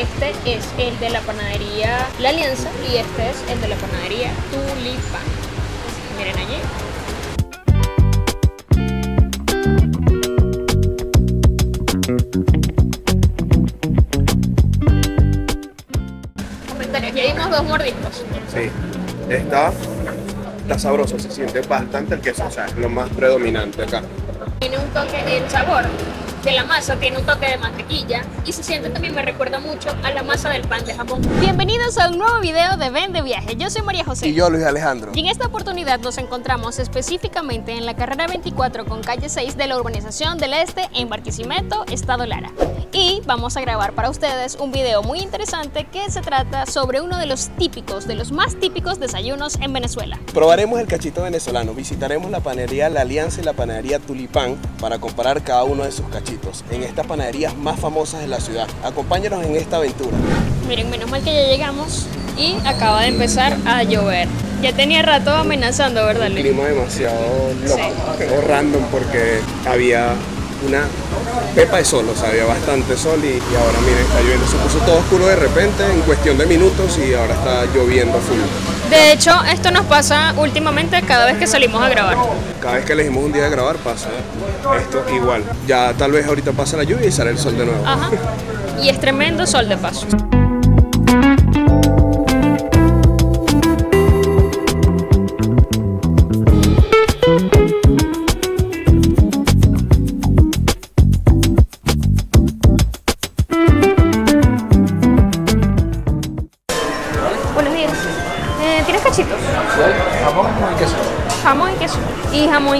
Este es el de la panadería La Alianza y este es el de la panadería Tulipán. Miren allí. Comentarios, ya dimos dos mordiscos. Sí, está, está sabroso, se siente bastante el queso, o sea, es lo más predominante acá. Tiene un toque, el sabor de la masa tiene un toque de mantequilla y se siente también, me recuerda mucho a la masa del pan de jamón. Bienvenidos a un nuevo video de Ven de Viaje. Yo soy María José. Y yo, Luis Alejandro. Y en esta oportunidad nos encontramos específicamente en la carrera 24 con calle 6 de la urbanización del Este en Barquisimeto, Estado Lara. Y vamos a grabar para ustedes un video muy interesante que se trata sobre uno de los típicos, de los más típicos desayunos en Venezuela. Probaremos el cachito venezolano, visitaremos la panadería La Alianza y la panadería Tulipán para comparar cada uno de sus cachitos en estas panaderías más famosas de la ciudad. Acompáñanos en esta aventura. Miren, menos mal que ya llegamos y acaba de empezar a llover. Ya tenía rato amenazando, ¿verdad, Un Luis? clima demasiado loco, Sí. o random porque había una pepa de sol, o sea, había bastante sol y, y ahora miren, está lloviendo. Se puso todo oscuro de repente en cuestión de minutos y ahora está lloviendo full. De hecho, esto nos pasa últimamente cada vez que salimos a grabar. Cada vez que elegimos un día de grabar pasa esto igual. Ya tal vez ahorita pasa la lluvia y sale el sol de nuevo. Ajá. Y es tremendo sol de paso.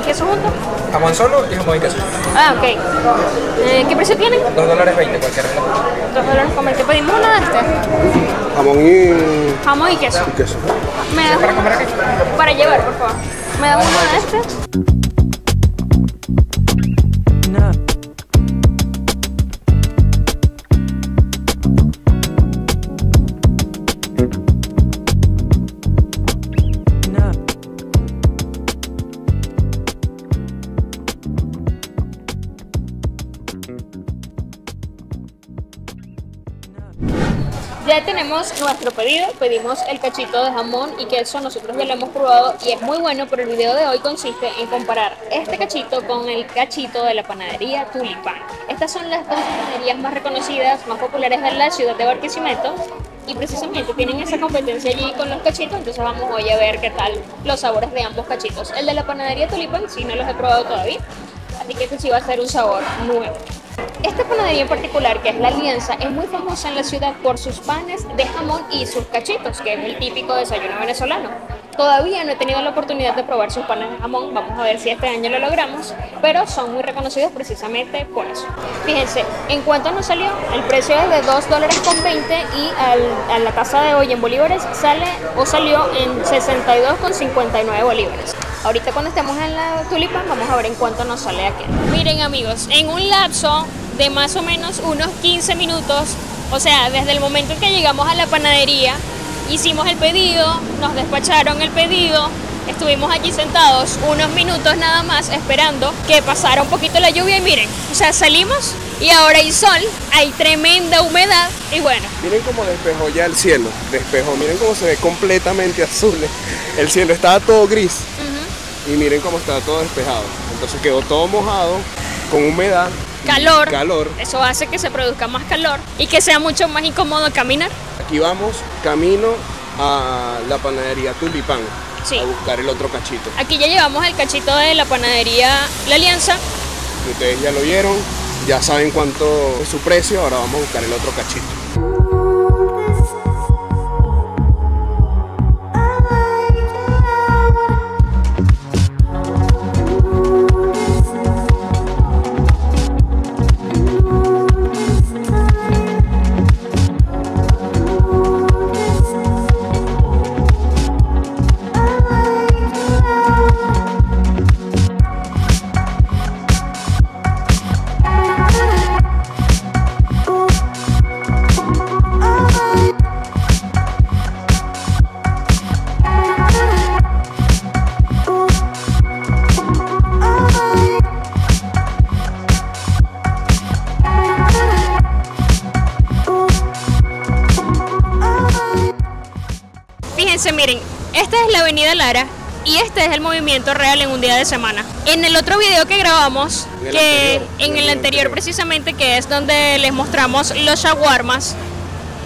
¿Y queso juntos? Jamón solo y jamón y queso. Ah, ok. Eh, ¿Qué precio tienen? 2 dólares 20 cualquiera. Dos dólares con 20. Pedimos una de estas. Jamón y, Jamón y queso. y queso. ¿Me das ¿Para comer aquí? para llevar, por favor? ¿Me das una de estas? Ya tenemos nuestro pedido, pedimos el cachito de jamón y queso, nosotros ya lo hemos probado y es muy bueno, pero el video de hoy consiste en comparar este cachito con el cachito de la panadería Tulipán. Estas son las dos panaderías más reconocidas, más populares de la ciudad de Barquisimeto y precisamente tienen esa competencia allí con los cachitos, entonces vamos a ver qué tal los sabores de ambos cachitos. El de la panadería Tulipán sí no los he probado todavía, así que este sí va a ser un sabor nuevo. Esta panadería en particular, que es La Alianza, es muy famosa en la ciudad por sus panes de jamón y sus cachitos, que es el típico desayuno venezolano. Todavía no he tenido la oportunidad de probar sus panes de jamón, vamos a ver si este año lo logramos, pero son muy reconocidos precisamente por eso. Fíjense, en cuanto nos salió, el precio es de 2 dólares con 20 y al- a la tasa de hoy en bolívares sale o salió en 62 con 59 bolívares. Ahorita cuando estemos en la tulipa vamos a ver en cuánto nos sale aquí. Miren amigos, en un lapso de más o menos unos 15 minutos, o sea, desde el momento en que llegamos a la panadería, hicimos el pedido, nos despacharon el pedido, estuvimos allí sentados unos minutos nada más esperando que pasara un poquito la lluvia y miren, o sea, salimos y ahora hay sol, hay tremenda humedad y bueno, Miren cómo despejó ya el cielo, despejó, miren cómo se ve completamente azul. El cielo estaba todo gris y miren cómo está todo despejado. Entonces quedó todo mojado, con humedad, calor, calor. eso hace que se produzca más calor y que sea mucho más incómodo caminar. Aquí vamos camino a la panadería Tulipán Sí. a buscar el otro cachito. Aquí ya llevamos el cachito de la panadería La Alianza. Ustedes ya lo vieron, ya saben cuánto es su precio, ahora vamos a buscar el otro cachito. Este es el movimiento real en un día de semana. En el otro video que grabamos, En que anterior, en en el el anterior anterior. precisamente, que es donde les mostramos los shawarmas,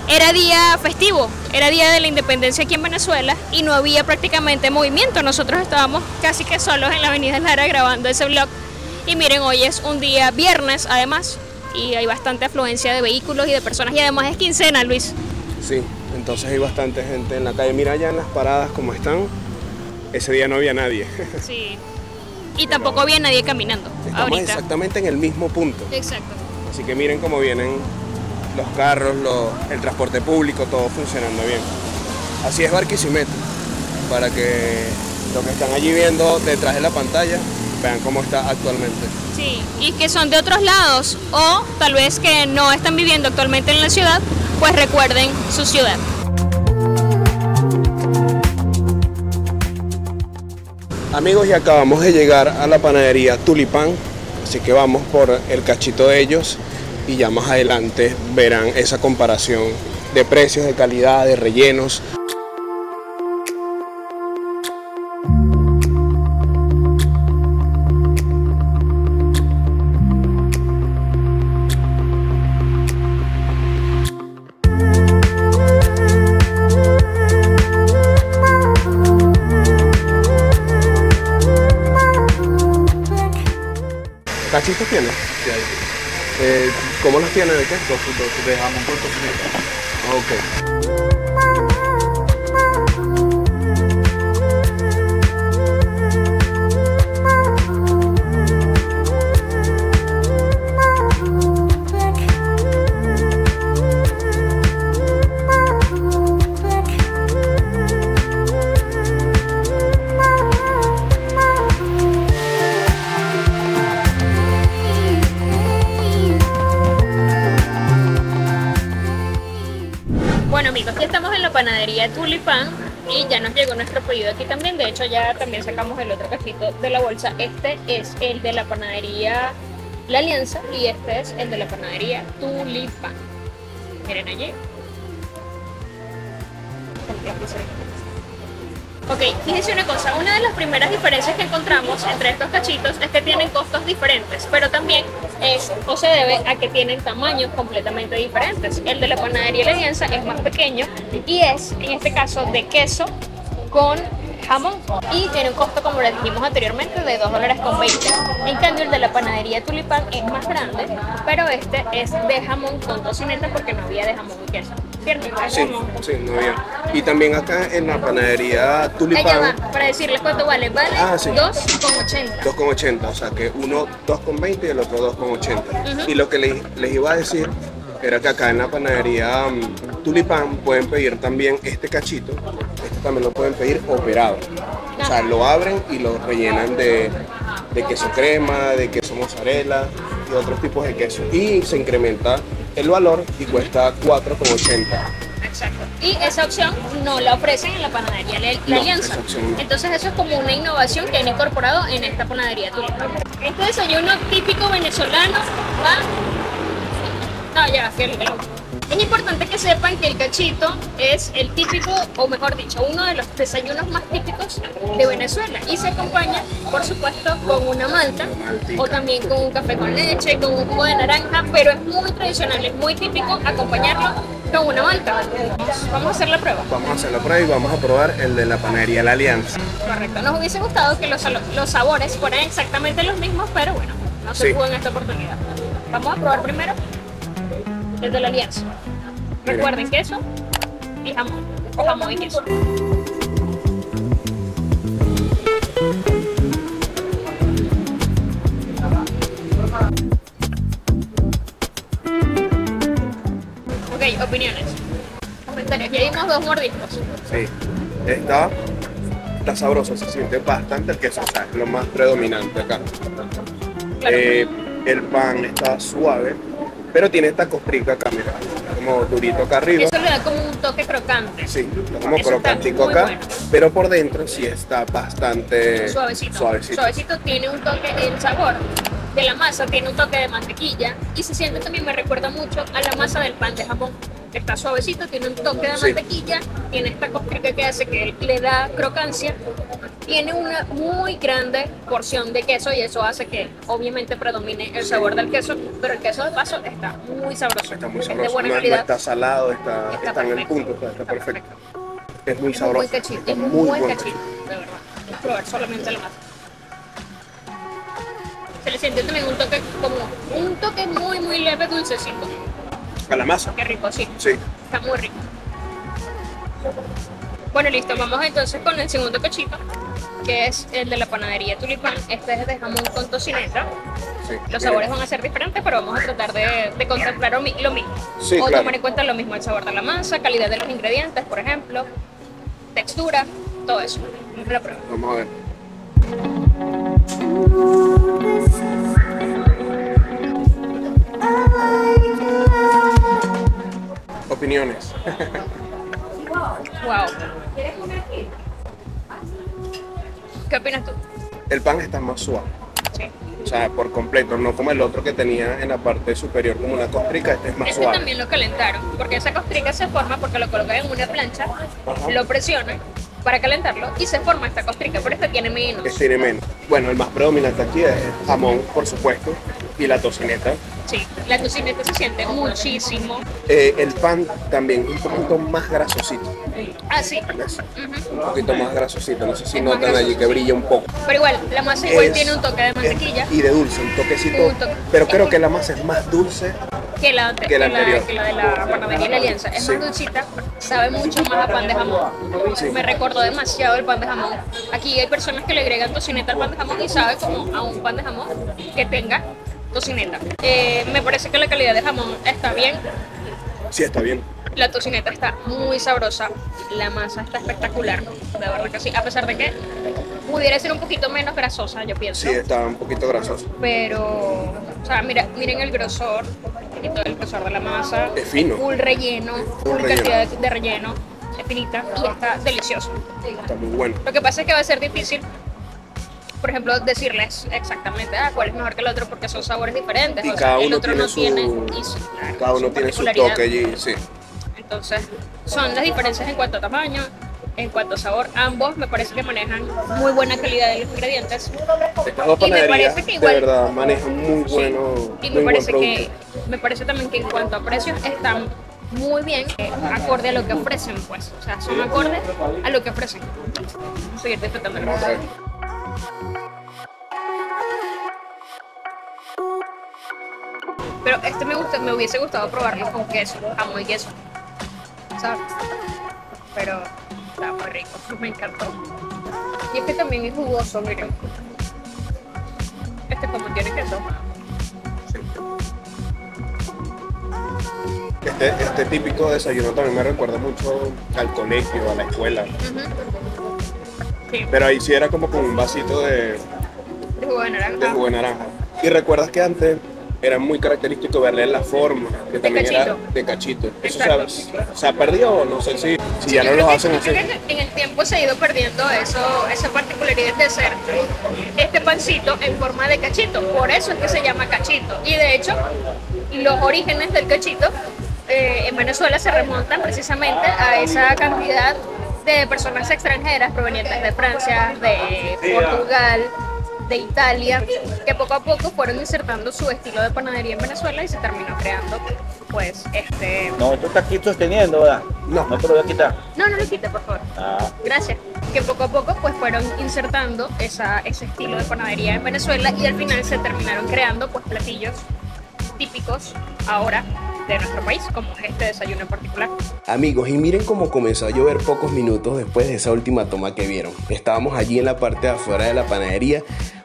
era día festivo, era día de la independencia aquí en Venezuela y no había prácticamente movimiento. Nosotros estábamos casi que solos en la avenida Lara grabando ese vlog. Y miren, hoy es un día viernes además y hay bastante afluencia de vehículos y de personas y además es quincena, Luis. Sí, entonces hay bastante gente en la calle. Mira allá en las paradas como están. Ese día no había nadie. Sí. Y tampoco había nadie caminando Estamos ahorita. exactamente en el mismo punto. Exacto. Así que miren cómo vienen los carros, los- el transporte público, todo funcionando bien. Así es Barquisimeto, para que lo que están allí viendo detrás de la pantalla vean cómo está actualmente. Sí, y que son de otros lados o tal vez que no están viviendo actualmente en la ciudad, pues recuerden su ciudad. Amigos, y acabamos de llegar a la panadería Tulipán, así que vamos por el cachito de ellos y ya más adelante verán esa comparación de precios, de calidad, de rellenos. ¿Cachitos tiene? Sí. Eh, ¿Cómo los tiene? ¿De qué? Dos, dos de jamón con tocineta. Ok. Panadería Tulipán y ya nos llegó nuestro pedido aquí también. De hecho ya también sacamos el otro cachito de la bolsa. Este es el de la panadería La Alianza y este es el de la panadería Tulipán. Miren allí. Ok, fíjense una cosa, una de las primeras diferencias que encontramos entre estos cachitos es que tienen costos diferentes, pero también es o se debe a que tienen tamaños completamente diferentes. El de la panadería Alianza es más pequeño y es, en este caso, de queso con jamón y tiene un costo, como les dijimos anteriormente, de 2 dólares con 20. En cambio, el de la panadería Tulipán es más grande, pero este es de jamón con tocineta porque no había de jamón y queso. Sí, sí, no había. Y también acá en la panadería Tulipán, para decirles cuánto vale. Vale Ah, sí. 2,80. 2,80, o sea que uno 2,20 y el otro 2,80. Y lo que les, les iba a decir era que acá en la panadería mm, Tulipán pueden pedir también este cachito, este también lo pueden pedir operado. O sea, lo abren y lo rellenan de, de queso crema, de queso mozzarella y otros tipos de queso. Y se incrementa el valor y cuesta 4,80. Exacto. Y esa opción no la ofrecen en la panadería La, La No, Alianza. no. Entonces eso es como una innovación que han incorporado en esta panadería Tulipán. Este desayuno típico venezolano va... No, ya, lo- Es importante que sepan que el cachito es el típico, o mejor dicho, uno de los desayunos más típicos de Venezuela y se acompaña, por supuesto, con una malta o también con un café con leche, con un jugo de naranja, pero es muy tradicional, es muy típico acompañarlo con una malta. Vamos, vamos a hacer la prueba. Vamos a hacer la prueba y vamos a probar el de la panadería La Alianza. Correcto. Nos hubiese gustado que los, los sabores fueran exactamente los mismos, pero bueno, no se Sí. pudo en esta oportunidad. Vamos a probar primero el de la alianza. Recuerden queso y jamón. Jamón y queso. Ok, opiniones. Comentarios. Ya dimos dos mordiscos. Sí, está, está sabroso, se siente bastante el queso, o sea, es lo más predominante acá. Claro. Eh, el pan está suave, pero tiene esta costrica acá, mira, como durito acá arriba. Eso le da como un toque crocante. Sí, como Eso crocantico acá, bueno. pero por dentro sí está bastante suavecito. suavecito. Suavecito tiene un toque, el sabor de la masa tiene un toque de mantequilla y se siente también, me recuerda mucho a la masa del pan de Japón. está suavecito, tiene un toque de Sí. mantequilla, tiene esta costrica que hace que le da crocancia, tiene una muy grande porción de queso y eso hace que obviamente predomine el sabor del queso, pero el queso de paso está muy sabroso, Está muy es de sabroso. buena No, no calidad. está salado, está, Está está en el punto, está, está perfecto. perfecto. Es muy Es sabroso. buen cachito, es muy buen cachito, de verdad. Es probar solamente la masa. Se le siente también un toque como un toque muy muy leve dulcecito. A la masa. Qué rico, sí. Sí. Está muy rico. Bueno, listo. Vamos entonces con el segundo cachito, que es el de la panadería Tulipán. Este es de jamón con tocineta. sí. Los sabores van a ser diferentes, pero vamos a tratar de, de contemplar lo mi- lo mismo. Sí, o claro. tomar en cuenta lo mismo, el sabor de la masa, calidad de los ingredientes, por ejemplo, textura, todo eso. Vamos a la prueba. Vamos a ver. Opiniones. Wow. ¿Qué opinas tú? El pan está más suave. Sí. O sea, por completo, no como el otro que tenía en la parte superior como una costrica, este es más Este suave. también lo calentaron, porque esa costrica se forma porque lo colocan en una plancha, lo presionan para calentarlo y se forma esta costrica, pero este tiene menos. Este tiene menos. Bueno, el más predominante aquí es jamón, por supuesto, y la tocineta. Sí, la tocineta se siente muchísimo. Eh, el pan también un poquito más grasosito. Ah, sí. Un poquito más grasosito. No sé si Es notan allí que brilla un poco. Pero igual, la masa igual Es- tiene un toque de mantequilla y de dulce, un toquecito. Un toque. Pero creo que- la masa es más dulce. que la, que la que la- anterior. que la de la panadería la alianza. Es Sí. más dulcita, sabe mucho más a pan de jamón. Sí. Me recordó demasiado el pan de jamón. Aquí hay personas que le agregan tocineta al pan de jamón y sabe como a un pan de jamón que tenga tocineta. Eh, me parece que la calidad de jamón está bien, Sí, está bien. La tocineta está muy sabrosa, la masa está espectacular, de verdad que sí, a pesar de que pudiera ser un poquito menos grasosa, yo pienso, Sí, está un poquito grasoso. pero, o sea, mira, miren el grosor, un poquito del grosor de la masa, Es fino. full relleno, full relleno. cantidad de, de relleno, es finita y está delicioso. Está muy bueno. Lo que pasa es que va a ser difícil, por ejemplo, decirles exactamente ah, cuál es mejor que el otro porque son sabores diferentes, Y o sea, cada el uno otro tiene no su- tiene y su- claro, Cada uno su tiene su toque allí, sí. Entonces, son las diferencias en cuanto a tamaño, en cuanto a sabor. Ambos me parece que manejan muy buena calidad de los ingredientes. Estas dos panaderías parece que de verdad manejan muy Sí. bueno, y muy me buen parece producto. que me parece también que en cuanto a precios están muy bien, eh, acorde a lo que ofrecen, pues. O sea, son acordes a lo que ofrecen. Vamos a seguir disfrutando Pero este me gusta, me hubiese gustado probarlo con queso, jamón y queso. ¿Sabes? Pero está muy rico, me encantó. Y este también es jugoso, miren. Este como tiene queso. Este, este típico desayuno también me recuerda mucho al colegio, a la escuela. Sí, Pero ahí sí era como con un vasito de, de jugo de naranja. de jugo de naranja. Y recuerdas que antes era muy característico verle la forma, que también era cachito. de cachito. Eso se, ha- se ha perdido, no sé si, si Sí, ya no que- hacen yo así. creo que en el tiempo se ha ido perdiendo eso, esa particularidad de ser este pancito en forma de cachito. Por eso es que se llama cachito. Y de hecho, los orígenes del cachito eh, en Venezuela se remontan precisamente a esa cantidad de personas extranjeras provenientes de Francia, de Portugal, de Italia, que poco a poco fueron insertando su estilo de panadería en Venezuela y se terminó creando, pues, este... No, esto está aquí sosteniendo, ¿verdad? No. No te lo voy a quitar. No, no lo quite, por favor. Ah, Gracias. Que poco a poco pues fueron insertando esa, ese estilo de panadería en Venezuela y al final se terminaron creando pues platillos típicos ahora de nuestro país, como este desayuno en particular. Amigos, y miren cómo comenzó a llover pocos minutos después de esa última toma que vieron. Estábamos allí en la parte de afuera de la panadería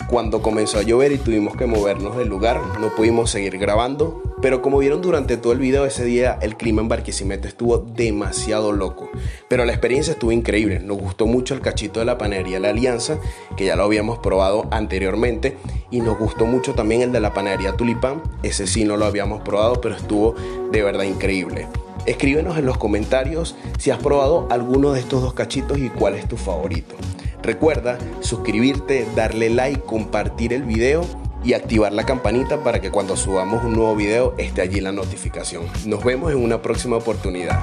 cuando comenzó a llover y tuvimos que movernos del lugar. No pudimos seguir grabando, pero como vieron durante todo el video ese día, el clima en Barquisimeto estuvo demasiado loco. Pero la experiencia estuvo increíble. Nos gustó mucho el cachito de la panadería La Alianza, que ya lo habíamos probado anteriormente. Y nos gustó mucho también el de la panadería Tulipán. Ese sí no lo habíamos probado, pero estuvo de verdad increíble. Escríbenos en los comentarios si has probado alguno de estos dos cachitos y cuál es tu favorito. Recuerda suscribirte, darle like, compartir el video y activar la campanita para que cuando subamos un nuevo video esté allí la notificación. Nos vemos en una próxima oportunidad.